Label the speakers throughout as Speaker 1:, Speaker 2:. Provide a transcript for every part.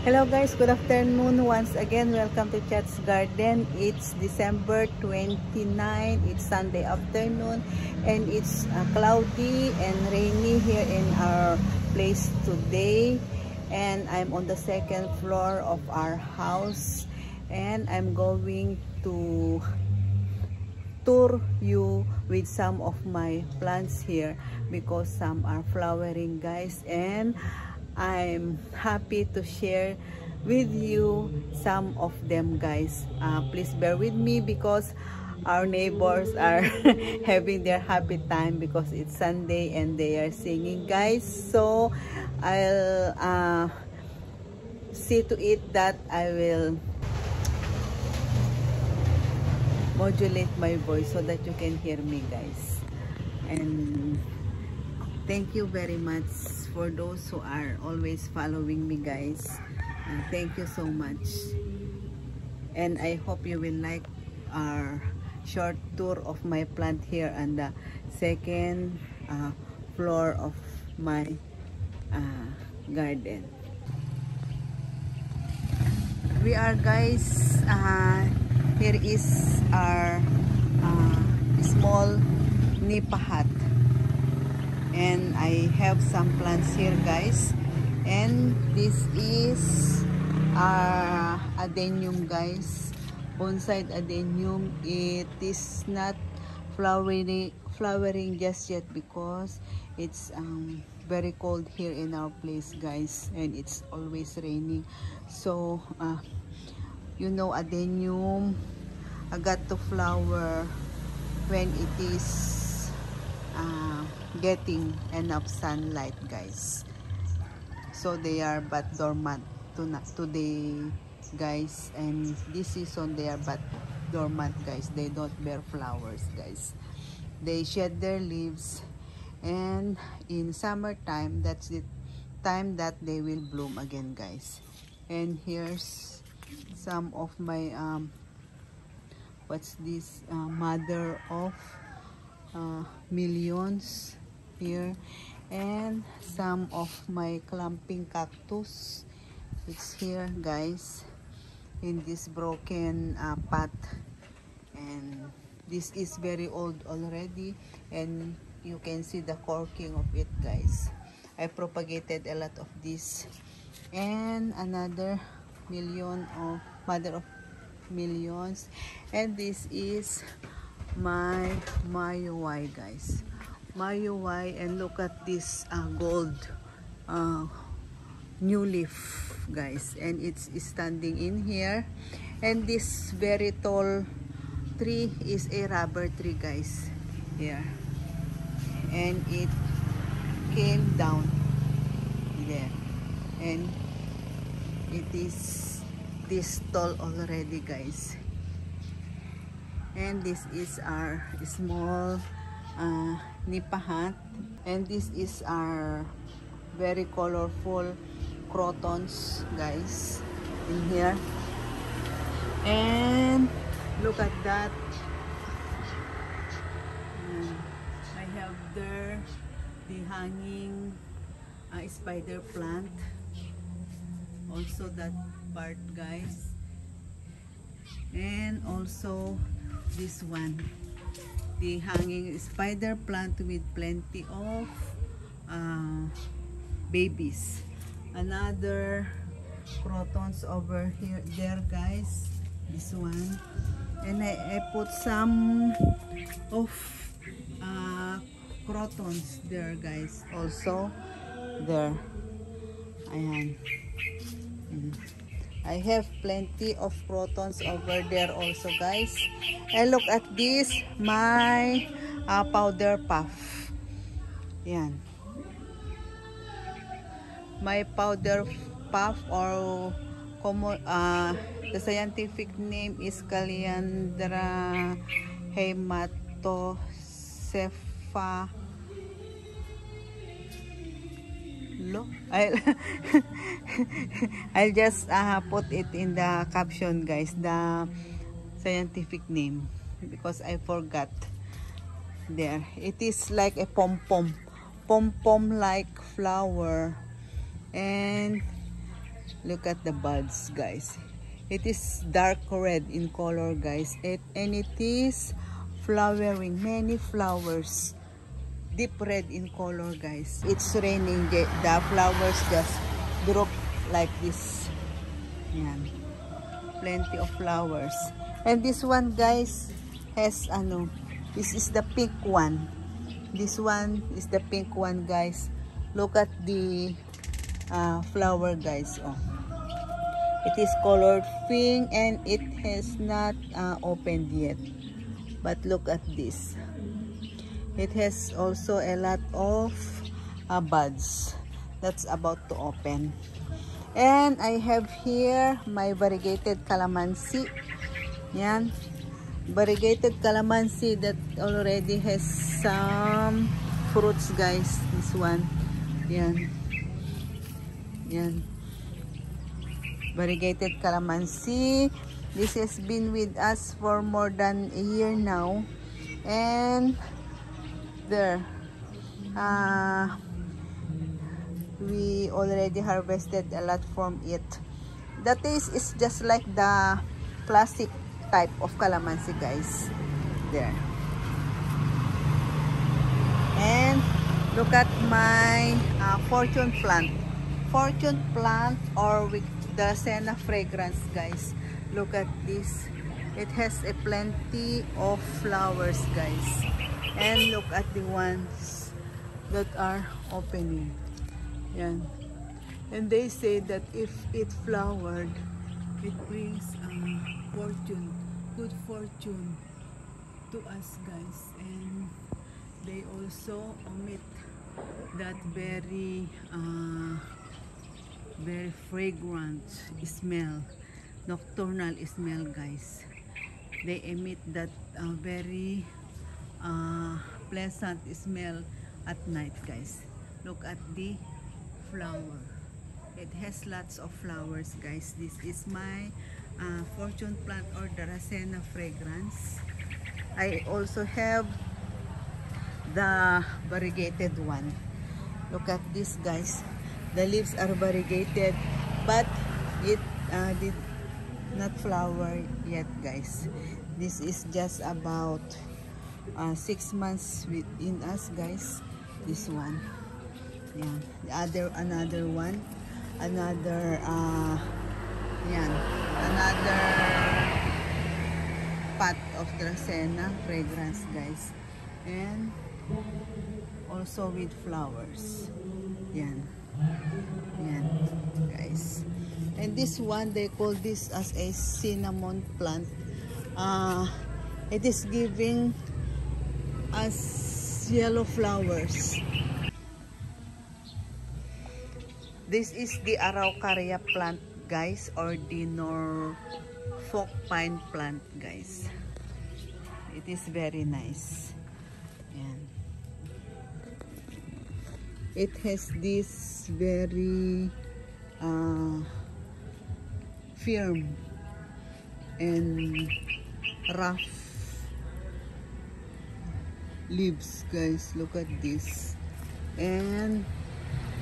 Speaker 1: Hello guys, good afternoon once again. Welcome to Chat's Garden. It's December 29. It's Sunday afternoon and it's uh, cloudy and rainy here in our place today. And I'm on the second floor of our house and I'm going to tour you with some of my plants here because some are flowering guys and I'm happy to share with you some of them guys. Uh, please bear with me because our neighbors are having their happy time because it's Sunday and they are singing guys. So I'll uh, see to it that I will modulate my voice so that you can hear me guys. And thank you very much for those who are always following me guys. And thank you so much. And I hope you will like our short tour of my plant here on the second uh, floor of my uh, garden. We are guys uh, here is our uh, small nipa hut and I have some plants here guys. And this is our adenium guys. Bonsai adenium it is not flowering flowering just yet because it's um, very cold here in our place guys. And it's always raining. So uh, you know adenium I got to flower when it is uh, getting enough sunlight guys. So they are but dormant to today guys. And this season they are but dormant guys. They don't bear flowers guys. They shed their leaves. And in summertime that's the time that they will bloom again guys. And here's some of my um what's this uh, mother of uh, millions here. And some of my clumping cactus it's here guys in this broken uh, pot. And this is very old already and you can see the corking of it guys. I propagated a lot of this. And another million of mother of millions. And this is my mayuwai guys. Mayuwai and look at this uh, gold uh, new leaf guys. And it's standing in here. And this very tall tree is a rubber tree guys here. And it came down there. And it is this tall already guys and this is our small uh, nipa hut. And this is our very colorful crotons guys in here. And look at that. I have there the hanging uh, spider plant. Also that part guys. And also this one. The hanging spider plant with plenty of uh, babies. Another crotons over here there guys. This one. And I, I put some of uh, crotons there guys. Also there. Ayan. Mm. I have plenty of protons over there also guys. And look at this, my uh, powder puff. Yan. My powder puff or uh, the scientific name is Caliandra hematocepha Lo? I'll, I'll just uh, put it in the caption guys, the scientific name because I forgot. There. It is like a pom-pom. Pom-pom like flower. And look at the buds guys it is dark red in color guys it, and it is flowering many flowers deep red in color guys. It's raining. The, the flowers just drop like this. Yan. Plenty of flowers. And this one guys has ano this is the pink one. This one is the pink one guys. Look at the uh, flower guys. Oh. It is colored pink and it has not uh, opened yet. But look at this it has also a lot of uh, buds that's about to open. And I have here my variegated calamansi. Yan. Variegated calamansi that already has some fruits guys. This one. Yan. Yan. Variegated calamansi. This has been with us for more than a year now. And there. Uh, we already harvested a lot from it. The taste is just like the classic type of calamansi guys. There. And look at my uh, fortune plant. Fortune plant or with the senna fragrance guys. Look at this. It has a plenty of flowers guys and look at the ones that are opening. Yan. And they say that if it flowered it brings um, fortune good fortune to us guys. And they also omit that very uh, very fragrant smell nocturnal smell guys. They emit that uh, very uh, pleasant smell at night guys. Look at the flower. It has lots of flowers guys. This is my uh, fortune plant or Dracaena fragrance. I also have the variegated one. Look at this guys. The leaves are variegated but it uh, did not flower yet guys. This is just about uh, six months within us guys. This one. Yeah the other another one. Another uh yan. Another pot of Dracena fragrance guys. And also with flowers. Yan. Yan, guys. And this one, they call this as a cinnamon plant. Uh, it is giving us yellow flowers. This is the Araucaria plant, guys, or the Norfolk pine plant, guys. It is very nice. Yan. It has this very uh, firm and rough leaves guys look at this and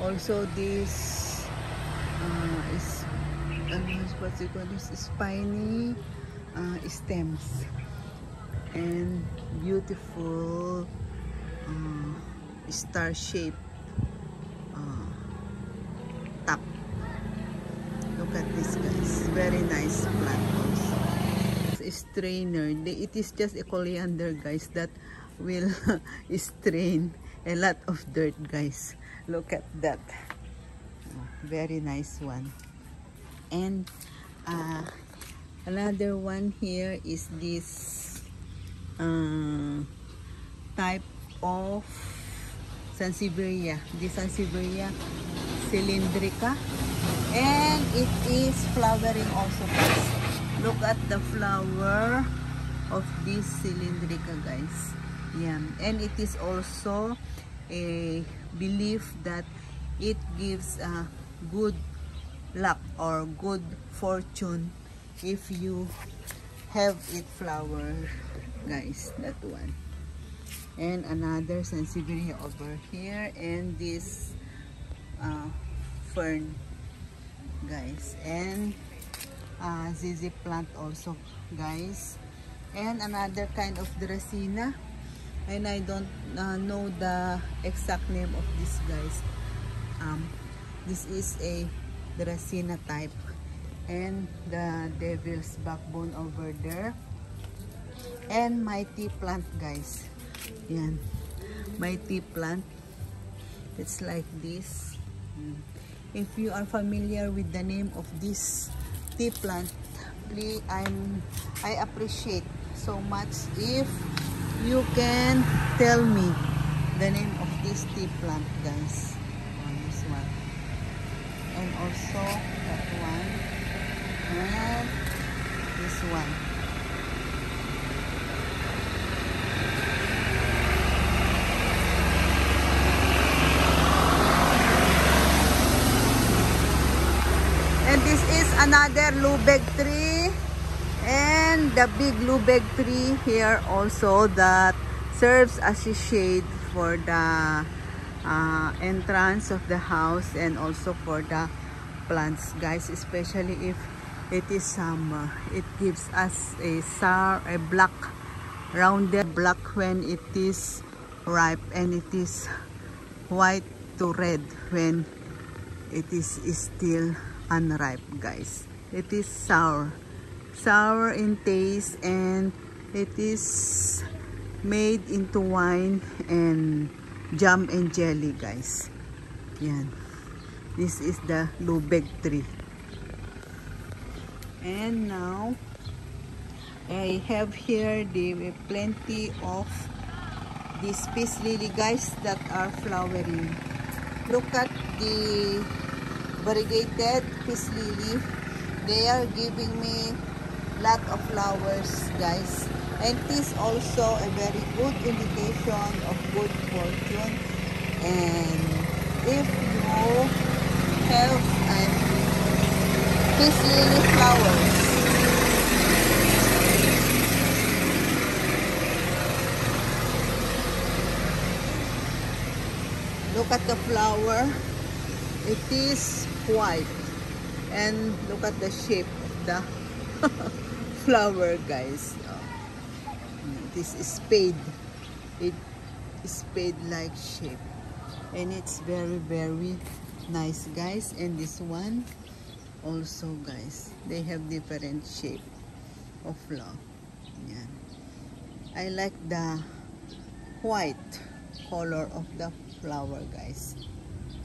Speaker 1: also this uh, is what you call this spiny uh, stems and beautiful uh, star shape Look at this guys. Very nice plant also. Strainer. It is just a coriander guys that will strain a lot of dirt guys. Look at that. Very nice one. And uh, another one here is this uh, type of Sansevieria. This Sansevieria cylindrica and it is flowering also look at the flower of this cylindrica guys yeah and it is also a belief that it gives a good luck or good fortune if you have it flower guys that one and another sansevieria over here and this uh, fern guys. And uh, ZZ plant also guys. And another kind of Dracena. And I don't uh, know the exact name of this guys. Um, this is a Dracena type. And the devil's backbone over there. And mighty plant guys. Yan. Mighty plant. It's like this. Mm. If you are familiar with the name of this tea plant, please, I'm, I appreciate so much if you can tell me the name of this tea plant guys. On this one. And also that one. And this one. And this is another lubeg tree. And the big lubeg tree here also that serves as a shade for the uh, entrance of the house and also for the plants guys especially if it is summer it gives us a sour a black rounded black when it is ripe and it is white to red when it is still unripe guys. It is sour sour in taste and it is made into wine and jam and jelly guys. Yan. This is the lubeg tree. And now I have here the plenty of these peace lily guys that are flowering. Look at the variegated peace lily. They are giving me lot of flowers guys. And this also a very good indication of good fortune. And if you have um, peace lily flowers. Look at the flower. It is white. And look at the shape of the flower guys. Uh, this is spade. It is spade like shape. And it's very very nice guys. And this one also guys they have different shape of flower. Yeah. I like the white color of the flower guys.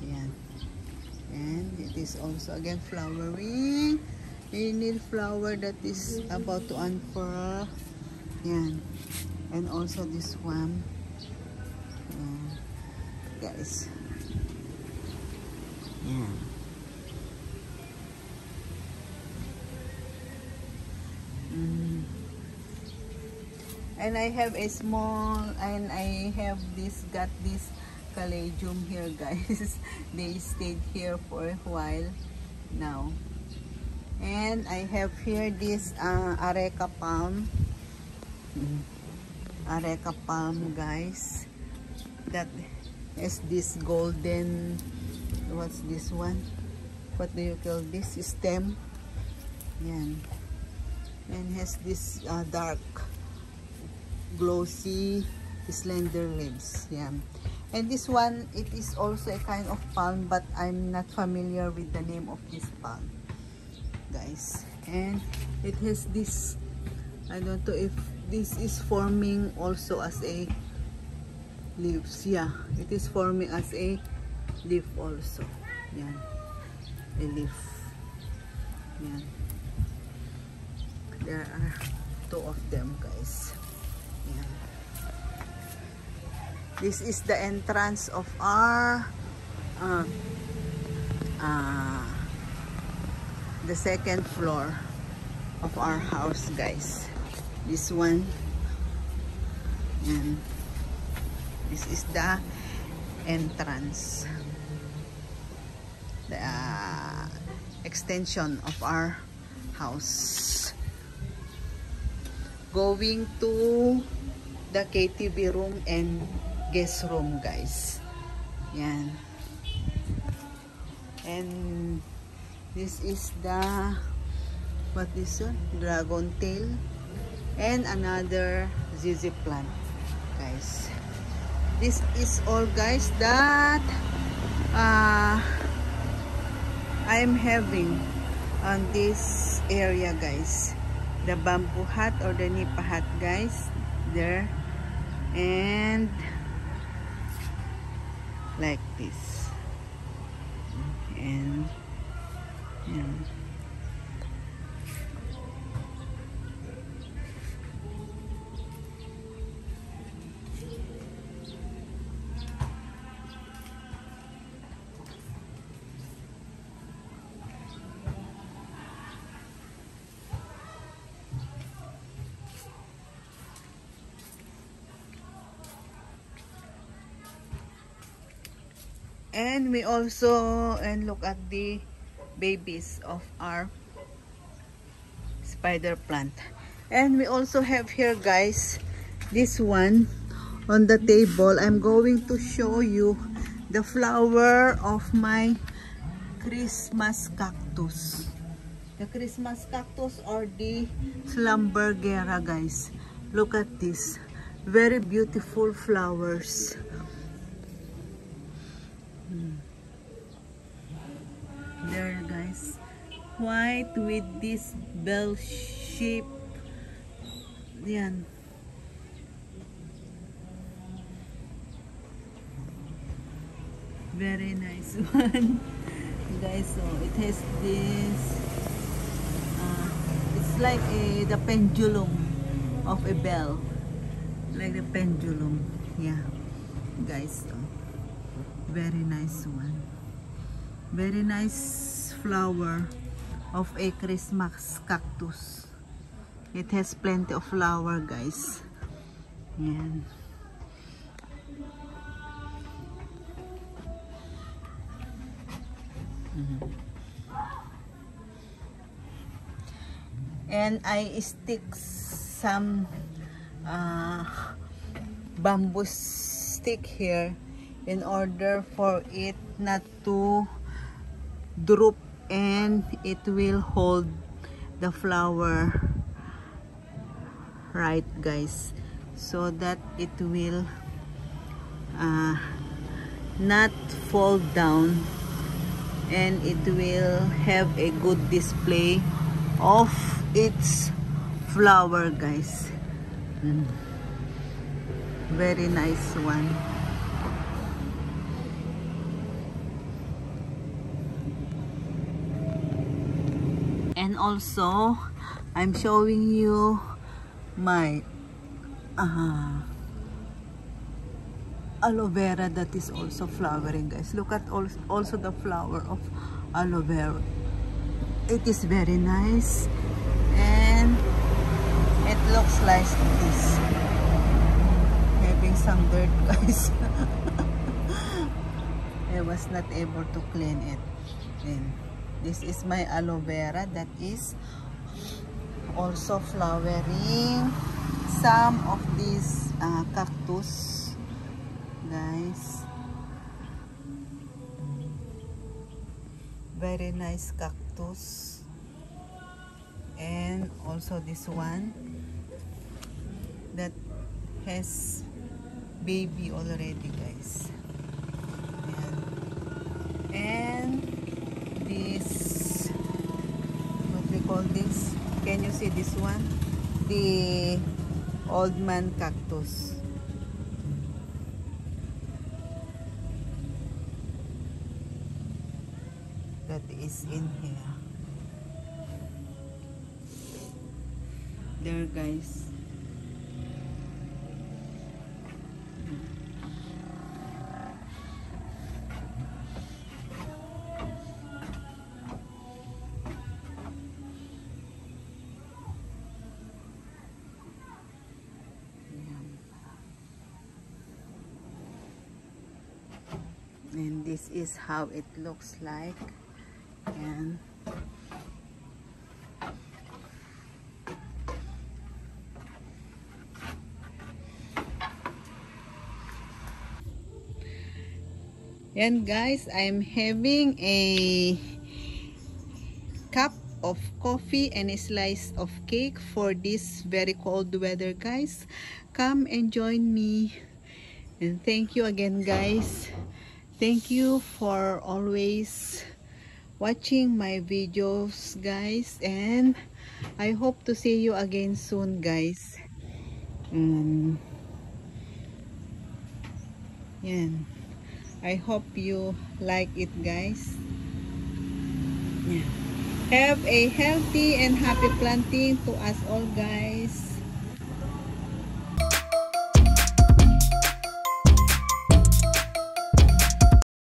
Speaker 1: Yeah. and it is also again flowering any flower that is about to unfurl. Yan. And also this one. Guys. Yan. Mm. and I have a small and I have this got this caladium here guys. They stayed here for a while now and I have here this uh, areca palm. Areca palm guys. That has this golden what's this one? What do you call this? Stem? Yan. And has this uh, dark glossy slender leaves yan. And this one it is also a kind of palm but I'm not familiar with the name of this palm guys. And it has this I don't know if this is forming also as a leaves. Yeah it is forming as a leaf also. Yan. A leaf. Yan. There are two of them guys. Yan. This is the entrance of our uh, uh, the second floor of our house guys. This one. And this is the entrance. The uh, extension of our house. Going to the KTV room and guest room guys. Yan. And This is the what this one? Dragon tail and another ZZ plant, guys. This is all, guys, that uh, I'm having on this area, guys. The bamboo hut or the nipa hut, guys. There. And like this. And and we also and look at the babies of our spider plant. And we also have here guys this one on the table. I'm going to show you the flower of my christmas cactus. The christmas cactus or the slumbergera guys. Look at this. Very beautiful flowers there guys. White with this bell shape? Yan. Very nice one. Guys so it has this uh, it's like a the pendulum of a bell. Like the pendulum. Yeah. Guys so very nice one very nice flower of a Christmas cactus. It has plenty of flower guys. Yan. And I stick some uh, bamboo stick here in order for it not to droop and it will hold the flower right guys. So that it will uh, not fall down and it will have a good display of its flower guys. Mm. very nice one and also I'm showing you my uh, aloe vera that is also flowering guys. Look at al- also the flower of aloe vera. It is very nice and it looks like this. Having some dirt guys. I was not able to clean it. And this is my aloe vera that is also flowering. Some of these uh, cactus guys. Very nice cactus. And also this one that has baby already guys. Ayan. and this what we call this? Can you see this one? The old man cactus. That is in here. There guys and this is how it looks like. And guys, I'm having a cup of coffee and a slice of cake for this very cold weather guys. Come and join me. And thank you again guys thank you for always watching my videos guys and I hope to see you again soon guys. Um, I hope you like it guys. Yeah. have a healthy and happy planting to us all guys